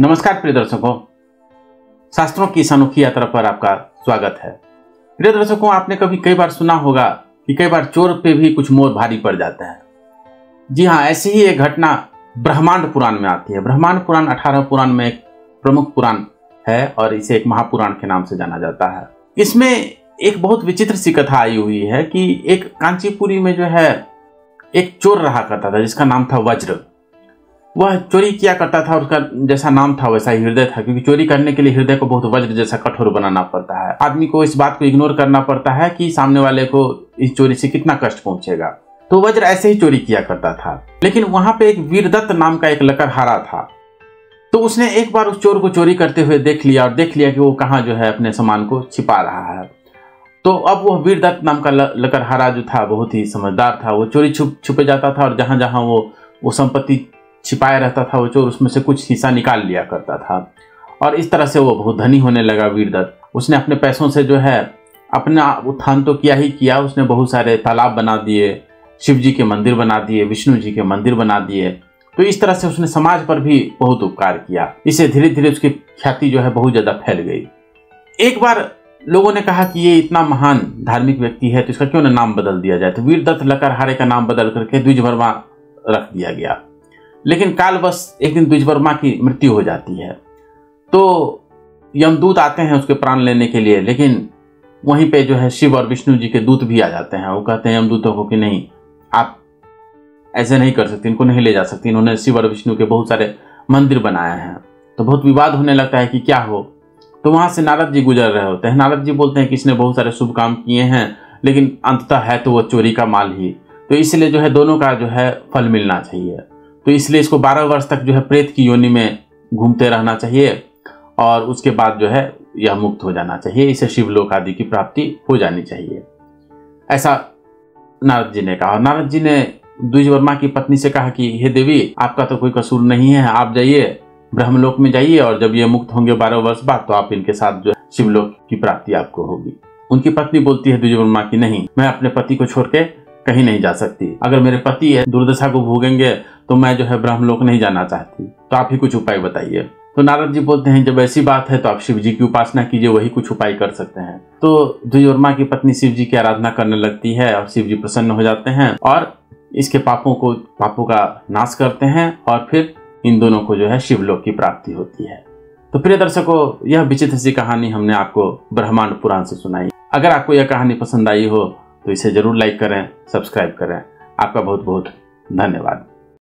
नमस्कार प्रिय दर्शकों। शास्त्रों की इस अनोखी यात्रा पर आपका स्वागत है। प्रिय दर्शकों, आपने कभी कई बार सुना होगा कि कई बार चोर पे भी कुछ मोर भारी पड़ जाता है। जी हाँ ऐसी ही एक घटना ब्रह्मांड पुराण में आती है। ब्रह्मांड पुराण, अठारह पुराण में एक प्रमुख पुराण है और इसे एक महापुराण के नाम से जाना जाता है। इसमें एक बहुत विचित्र सी कथा आई हुई है कि एक कांचीपुरी में जो है, एक चोर रहा करता था, जिसका नाम था वज्र। वह चोरी किया करता था उसका जैसा नाम था वैसा ही हृदय था, क्योंकि चोरी करने के लिए हृदय को बहुत वज्र जैसा कठोर बनाना पड़ता है। आदमी को इस बात को इग्नोर करना पड़ता है कि सामने वाले को इस चोरी से कितना कष्ट पहुंचेगा। तो वज्र ऐसे ही चोरी किया करता था। लेकिन वहाँ पे एक वीरदत्त नाम का एक लकड़हारा था। तो उसने एक बार उस चोर को चोरी करते हुए देख लिया और देख लिया कि वो कहाँ जो है अपने सामान को छिपा रहा है। तो अब वह वीरदत्त नाम का लकड़हारा जो था, बहुत ही समझदार था। वो चोरी छुप, छुपे जाता था और जहाँ जहाँ वो वो संपत्ति छिपाया रहता था वो चोर, उसमें से कुछ हिस्सा निकाल लिया करता था। और इस तरह से वो बहुत धनी होने लगा वीरदत्त उसने अपने पैसों से जो है, अपना उत्थान तो किया ही किया। उसने बहुत सारे तालाब बना दिए शिव जी के मंदिर बना दिए विष्णु जी के मंदिर बना दिए। तो इस तरह से उसने समाज पर भी बहुत उपकार किया। इसे धीरे धीरे उसकी ख्याति जो है बहुत ज़्यादा फैल गई। एक बार लोगों ने कहा कि ये इतना महान धार्मिक व्यक्ति है तो इसका क्यों ना नाम बदल दिया जाए? तो वीरदत्त लकड़हारे का नाम बदल करके द्विज वर्मा रख दिया गया। लेकिन काल बस एक दिन द्विज वर्मा की मृत्यु हो जाती है। तो यमदूत आते हैं उसके प्राण लेने के लिए, लेकिन वहीं पे जो है शिव और विष्णु जी के दूत भी आ जाते हैं। वो कहते हैं यमदूतों को कि नहीं, आप ऐसे नहीं कर सकते, इनको नहीं ले जा सकते। इन्होंने शिव और विष्णु के बहुत सारे मंदिर बनाए हैं। तो बहुत विवाद होने लगता है कि क्या हो। तो वहाँ से नारद जी गुजर रहे होते हैं। नारद जी बोलते हैं कि इसने बहुत सारे शुभ काम किए हैं, लेकिन अंततः है तो वह चोरी का माल ही। तो इसलिए जो है दोनों का जो है फल मिलना चाहिए। तो इसलिए इसको बारह वर्ष तक जो है प्रेत की योनि में घूमते रहना चाहिए और उसके बाद जो है यह मुक्त हो जाना चाहिए। इसे शिवलोक आदि की प्राप्ति हो जानी चाहिए। ऐसा नारद जी ने कहा। नारद जी ने द्विज वर्मा की पत्नी से कहा कि, हे देवी, आपका तो कोई कसूर नहीं है, आप जाइए, ब्रह्मलोक में जाइए और जब ये मुक्त होंगे बारह वर्ष बाद तो आप इनके साथ जो शिवलोक की प्राप्ति आपको होगी। उनकी पत्नी बोलती है द्विज वर्मा की, नहीं, मैं अपने पति को छोड़ के कहीं नहीं जा सकती। अगर मेरे पति है, दुर्दशा को भोगेंगे तो मैं जो है ब्रह्मलोक नहीं जाना चाहती। तो आप ही कुछ उपाय बताइए। तो नारद जी बोलते हैं, जब ऐसी बात है तो आप शिव जी की उपासना कीजिए, वही कुछ उपाय कर सकते हैं। तो द्विजवर्मा की पत्नी शिव जी की आराधना करने लगती है और शिव जी प्रसन्न हो जाते हैं और इसके पापों को, पापों का नाश करते हैं और फिर इन दोनों को जो है शिवलोक की प्राप्ति होती है। तो प्रिय दर्शकों, यह विचित्र सी कहानी हमने आपको ब्रह्मांड पुराण से सुनाई। अगर आपको यह कहानी पसंद आई हो तो इसे ज़रूर लाइक करें सब्सक्राइब करें। आपका बहुत बहुत धन्यवाद।